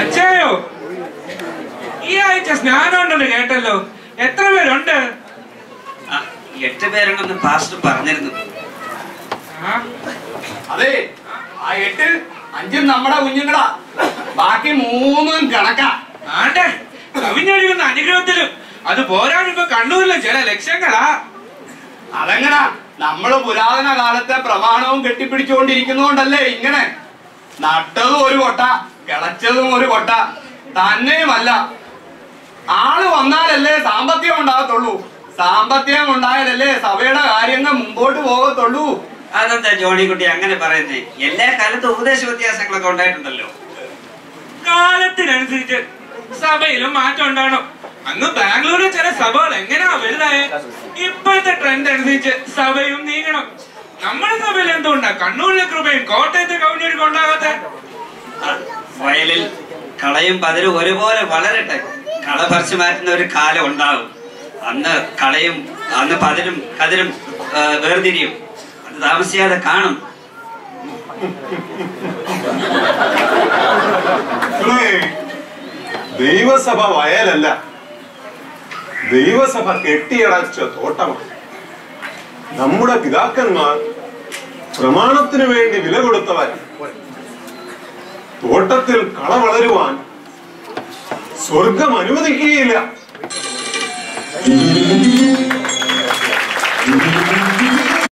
അച്ഛായോ ഈ ആഴ്ച സ്നാനം ഉണ്ടെന്ന് കേട്ടല്ലോ. എത്ര പേരുണ്ട്? ആ, എട്ട് പേരുണ്ടെന്ന് പാസ്റ്റർ പറഞ്ഞിരുന്നു. അതെ ആ എട്ട് അഞ്ചും നമ്മുടെ കുഞ്ഞുങ്ങളാ. ബാക്കി മൂന്നും കണക്കാ. ആണ്ടെ കവിഞ്ഞൊഴുകുന്ന അനുഗ്രഹത്തിലും അത് പോരാണിപ്പോ കണ്ണൂരിലെ ചില ലക്ഷ്യങ്ങളാ. അതെങ്ങനാ? നമ്മൾ പുരാതന കാലത്തെ പ്രമാണവും കെട്ടിപ്പിടിച്ചുകൊണ്ടിരിക്കുന്നോണ്ടല്ലേ ഇങ്ങനെ? നട്ടതും ഒരു കൊട്ട കിളച്ചതും ഒരു കൊട്ട തന്നെയുമല്ല ആൾ വന്നാലല്ലേ സാമ്പത്തികം ഉണ്ടാകത്തുള്ളൂ. സാമ്പത്തികം ഉണ്ടായാലല്ലേ സഭയുടെ കാര്യങ്ങൾ മുമ്പോട്ട് പോകത്തുള്ളൂ. അതെന്താ ജോണിക്കുട്ടി അങ്ങനെ പറയുന്നത് എല്ലാ കാലത്തും ഉപദേശ വ്യത്യാസങ്ങളൊക്കെ ഉണ്ടായിട്ടുണ്ടല്ലോ. കാലത്തിനനുസരിച്ച് സഭയിലും മാറ്റം ഉണ്ടാകണം. അന്ന് ബാംഗ്ലൂരിൽ ചില സഭകൾ എങ്ങനെയാ വലുതായേ ഇപ്പോഴത്തെ ട്രെൻഡ് അനുസരിച്ച് സഭയും നീങ്ങണം. നമ്മുടെ സഭയിൽ എന്തുകൊണ്ടാ? കണ്ണൂരിലെ കൃപയും കോട്ടയത്തെ കവിഞ്ഞൊരുക്കും കൊണ്ടാകാത്ത വയലിൽ കളയും പതിരും ഒരുപോലെ വളരട്ടെ. കള പറിച്ചു മാറ്റുന്ന ഒരു കാലം ഉണ്ടാവും അന്ന് കളയും അന്ന് പതിരും കതിരും വേർതിരിയും. അത് താമസിയാതെ കാണും. ദൈവസഭ വയലല്ല. ദൈവസഭ കെട്ടിയടച്ച തോട്ടമാണ് നമ്മുടെ പിതാക്കന്മാർ പ്രമാണത്തിനു വേണ്ടി വില കൊടുത്തവർ. തോട്ടത്തിൽ കള വളരുവാൻ സ്വർഗം അനുവദിക്കുകയില്ല.